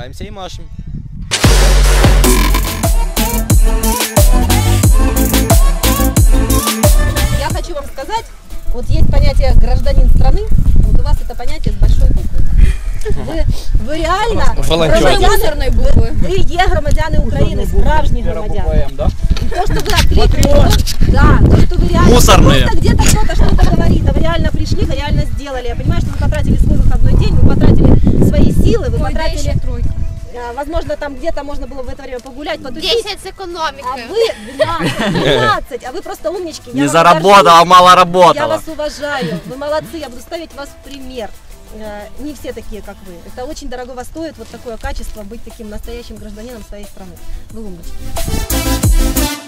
улыбаемся и машем. Я хочу вам сказать, вот есть понятие гражданин страны, вот у вас это понятие с большой буквы. Вы ви реально громадяни, букви. Ви, ви є громадяни України, справжні громадяни. И то, что вы откликнули, да, то, что вы реально Мусорные. просто где-то кто-то что-то говорит, а вы реально пришли, вы реально сделали. Я понимаю, что вы потратили свой силы, вы потратили, а, возможно, там где-то можно было в это время погулять, потусить. 10 с А экономикой. вы 12, 12, а вы просто умнички. Я Не вам заработала, горжусь. мало Я работала. вас уважаю, вы молодцы, я буду ставить вас в пример. Э, Не все такие, как вы. Это очень дорого стоит, вот такое качество, быть таким настоящим гражданином своей страны. Вы умнички.